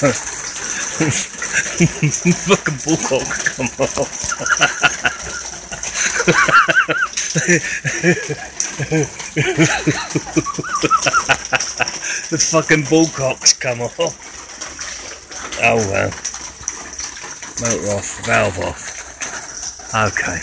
Fucking bullcock come off. the fucking bullcocks come off. Oh well. Motor off, valve off. Okay.